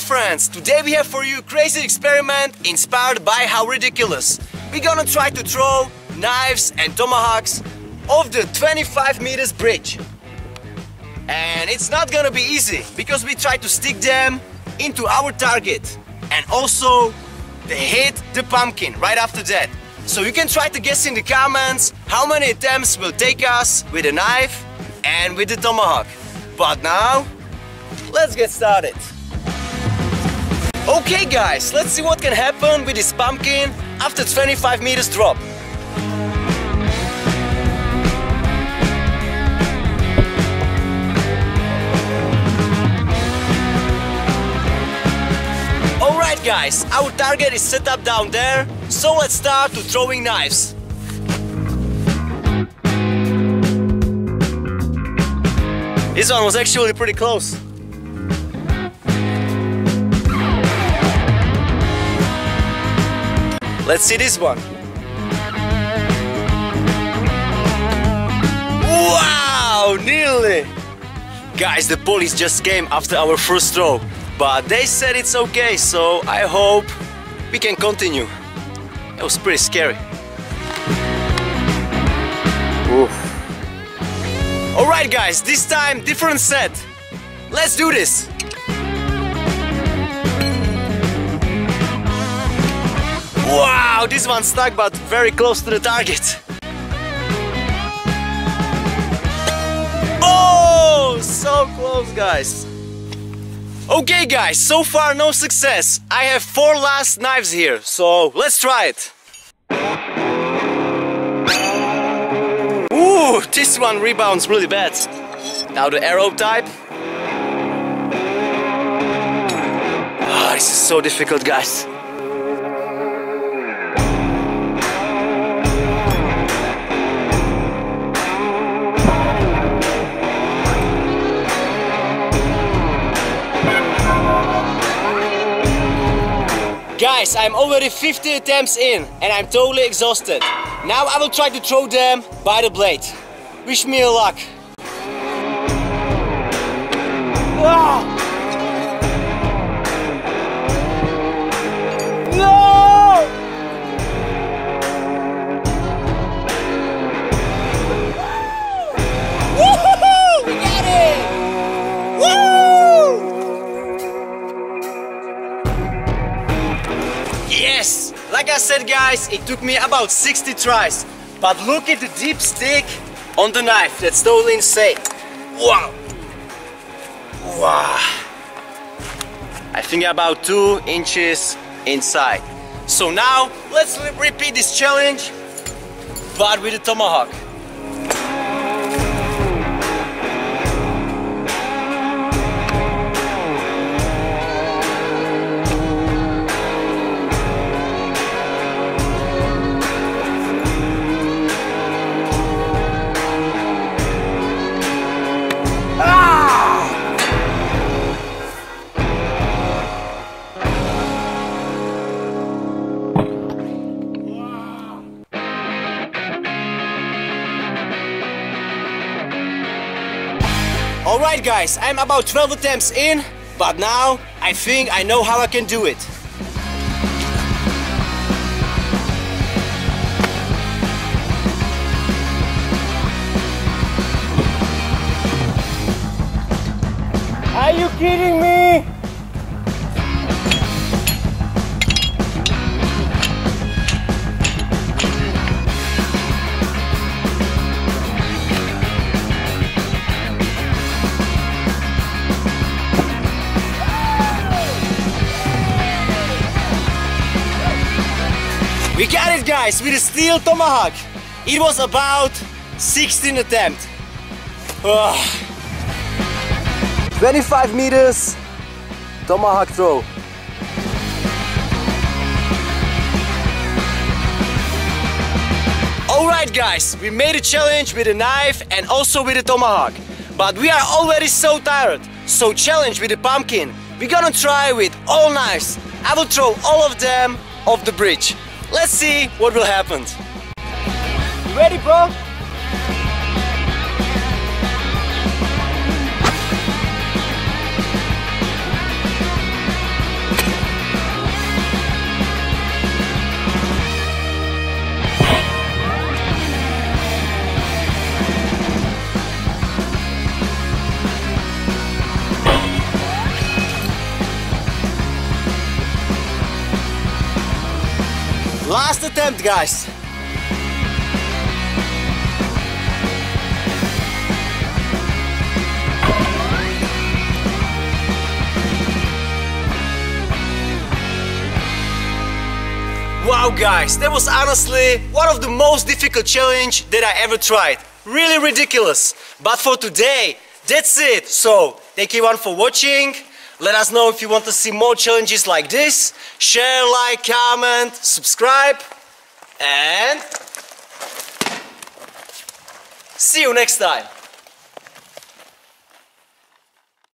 friends, today we have for you a crazy experiment inspired by how ridiculous. We're gonna try to throw knives and tomahawks off the 25 meters bridge. And it's not gonna be easy because we try to stick them into our target and also they hit the pumpkin right after that. So you can try to guess in the comments how many attempts will take us with a knife and with the tomahawk. But now, let's get started. Okay guys, let's see what can happen with this pumpkin after 25 meters drop. Alright guys, our target is set up down there, so let's start to throwing knives. This one was actually pretty close. Let's see this one. Wow, nearly! Guys, the police just came after our first throw, but they said it's okay, so I hope we can continue. It was pretty scary. Oof. Alright guys, this time different set. Let's do this! Wow, this one stuck but very close to the target. Oh, so close guys. Okay guys, so far no success. I have four last knives here, so let's try it. Ooh, this one rebounds really bad. Now the arrow type. Ah, this is so difficult guys. Guys, I'm already 50 attempts in and I'm totally exhausted. Now I will try to throw them by the blade. Wish me luck. Ah! Like I said guys, it took me about 60 tries. But look at the deep stick on the knife, that's totally insane. Wow! Wow! I think about two inches inside. So now, let's repeat this challenge, but with a tomahawk. Alright guys, I'm about 12 attempts in, but now I think I know how I can do it. Are you kidding me? We got it guys with a steel tomahawk. It was about 16 attempt. Ah. 25 meters tomahawk throw. Alright guys, we made a challenge with a knife and also with a tomahawk. But we are already so tired. So challenge with the pumpkin. We're gonna try with all knives. I will throw all of them off the bridge. Let's see what will happen. You ready, bro? Last attempt, guys. Wow guys, that was honestly one of the most difficult challenge that I ever tried. Really ridiculous. But for today, that's it. So, thank you everyone for watching. Let us know if you want to see more challenges like this. Share, like, comment, subscribe. And see you next time.